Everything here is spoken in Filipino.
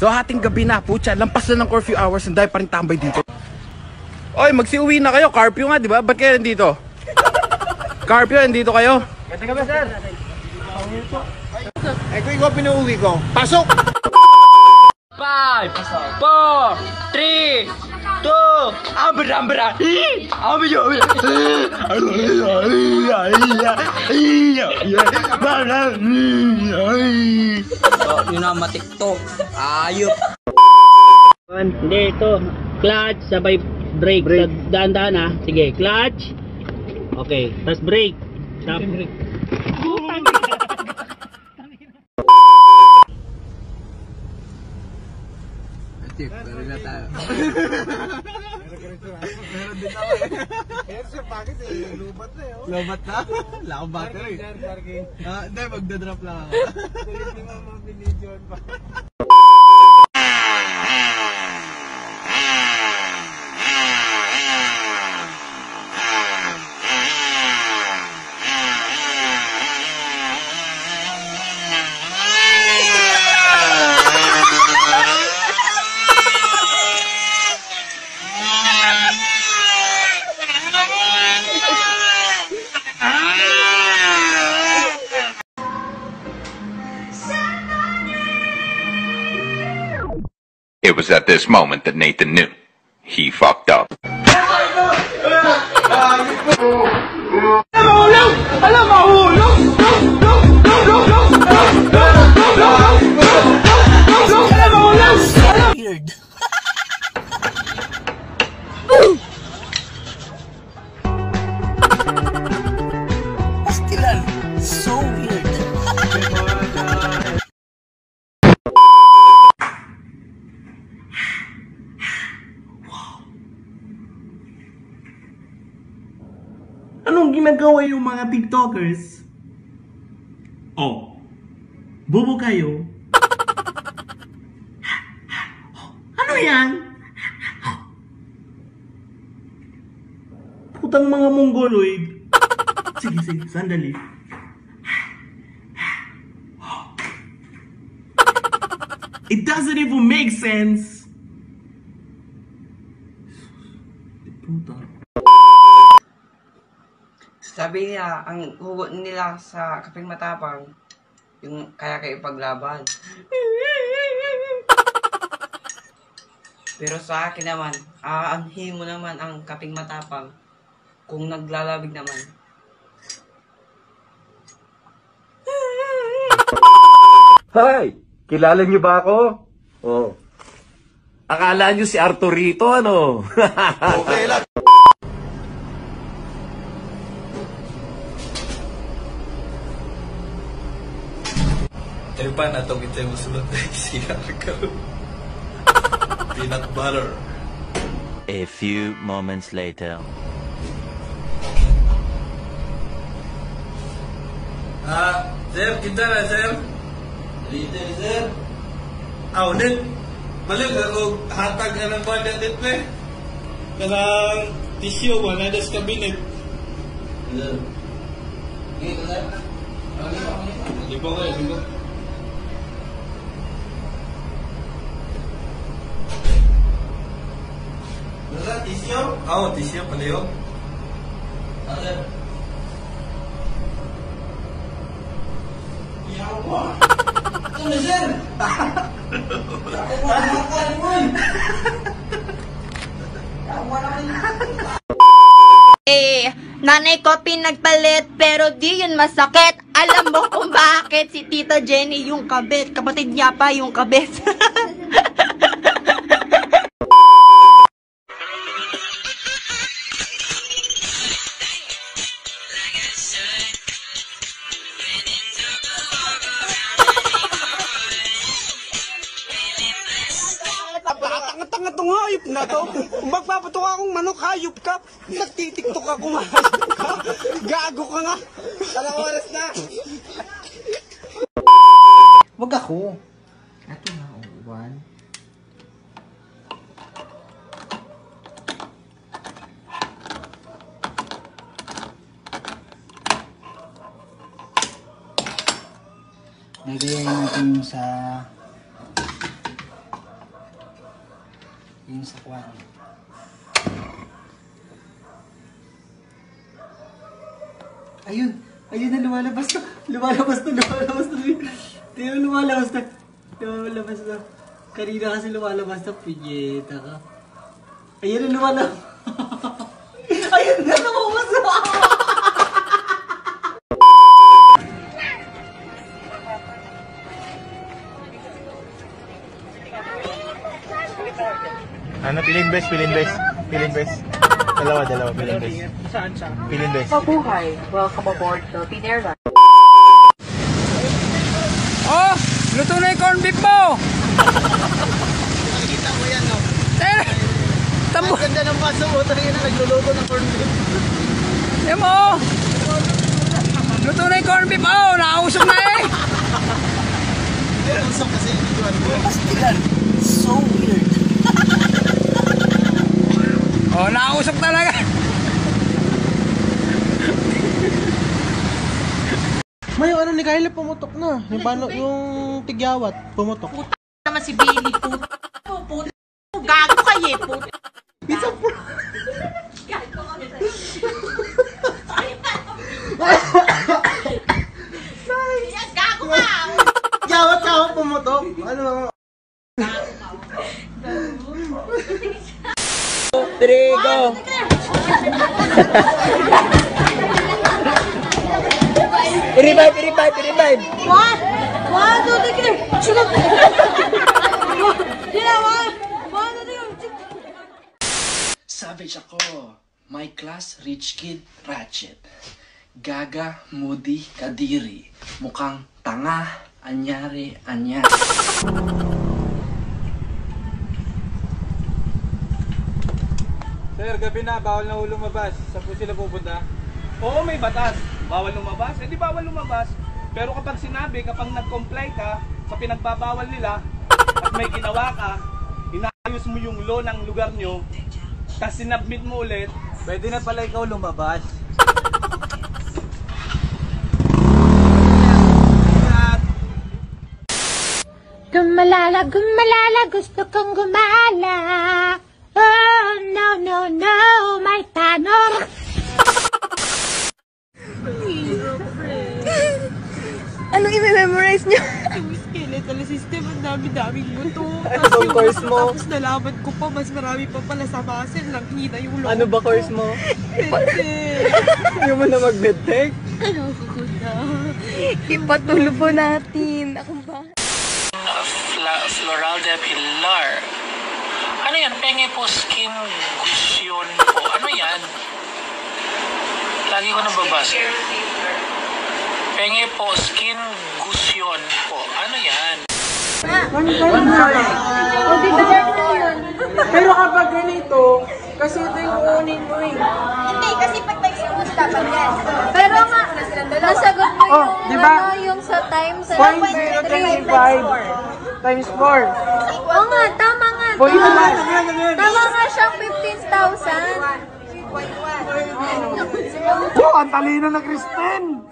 So hating gabi na, putya, lampas na ng curfew hours, ang dahil pa rin tambay dito. Oy, magsiuwi na kayo, curfew nga, di ba? Ba't kayo nandito? curfew, nandito kayo? Eh kung ikaw pinauwi ko, pasok! 5, 4, 3, 2, ambra, ambra, ambra, Oh, yun na matiktok. Ayop. Hindi, ito. Clutch, sabay brake. brake. Daan-daan ah. Sige, clutch. Okay, tapos brake. Stop. brake. Lobat na? Wala akong battery. Ah, hindi, magdadrop lang ako. Kulit ni mama binidyon pa. At this moment that Nathan knew. He fucked up. Ginagawa yung mga TikTokers? Oh, bubo kayo? ano yan? Putang mga mongoloid. Sige, sige, sandali. It doesn't even make sense. Puta. Sabi niya, ang hugot nila sa kaping matapang, yung kaya kayo paglaban. Pero sa akin naman, aanhin mo naman ang kaping matapang kung naglalabig naman. Hi! Kilala niyo ba ako? Oh. Akala niyo si Arturito, ano? Eh pa na itong ito yung musulot na siya ka. Peanut butter. A few moments later. Ah, sir, kita na, sir. Dito, sir. Aw, din. Balik ako hatag ka ng banda dit pre. Kanang tissue mo na sa cabinet. Sir. Di ba ko, di ba? Tissue? Oo, tissue, palayo. Sir. Yawa! Ano, sir? Eh, nanay ko pinagpalit pero di yun masakit. Alam mo kung bakit si Tita Jenny yung kabit. Kapatid niya pa yung kabit. na to. Magpapatok akong manok, hayop ka. Nagtitiktok ako, hayop ka. Gago ka nga. Alang oras na. Wag ako. Ito na, oh. One. Nagayan natin sa Yung sa kwarto. Ayun! Ayun na, lumalabas na! Lumalabas na, lumalabas na! Tiyo, lumalabas na! Lumalabas na. Kanina kasi lumalabas na, pinyeta ka. Ayun na, lumalabas. Ano, pilin best, pilin best, pilin best. Dalawa, dalawa, pilin best. Saan siya? Pilin best. Mabuhay. Welcome aboard Philippine Airlines. Oh! Luto na yung corn beef mo! Nakikita mo yan, no? Eh! Tamo! Ang ganda ng paso mo, tayo na nagluluto ng corn beef. Yan mo! Luto na yung corn beef! Oh! Nakausok na eh! Usok kasi yung videoan ko. So weird. Oh, nakausok talaga! May ano ni Kyla pumutok na. Yung paano, yung tigyawat, pumutok. naman si Billy, puto. Puto. Gago kayo, eh, puto. Yan, gago ka! Tigyawat ka pumutok. Ano mga... Three, go! I-revive, i-revive, i-revive! One! One, two, three! Sunod! Ginawa! One, two, three! Savage ako. My class, rich kid, ratchet. Gaga, moody, kadiri. Mukhang tanga, anyari, anyari. Sir, gabi na, bawal na lumabas. Saan po sila pupunta? Oo, may batas. Bawal lumabas. Eh di bawal lumabas. Pero kapag sinabi, kapag nag-comply ka sa pinagbabawal nila at may ginawa ka, inaayos mo yung law ng lugar nyo, tapos sinabmit mo ulit, pwede na pala ikaw lumabas. Gumalala, gumalala, gusto kong gumala. No, no, no, may tanong. Anong i-memorize niyo? Yung skeletal system, ang dami-daming buto. Ano bang course mo? Tapos nalaman ko pa, mas marami pa pala sa muscle. Lang hina yung loob. Ano ba course mo? Pwede. Ayaw mo na mag-medtech? Ano ko na? Ipatulo po natin. Ako ba? Fla- Floral de Pilar. Ano yan? Penge po skin gusyon po. Ano yan? Lagi ko nababasa. Penge po skin gusyon po. Ano yan? Pero kapag ganito, kasi ito yung uunin mo eh. Hindi, kasi pag may schools dapat yan. Pero nga, nasagot mo Oh, yung, di ba? ano, yung sa times, Point 025 times 4. Oo nga, tama Point tama. Tama nga siyang 15,000. Oh, ang talino na Kristen!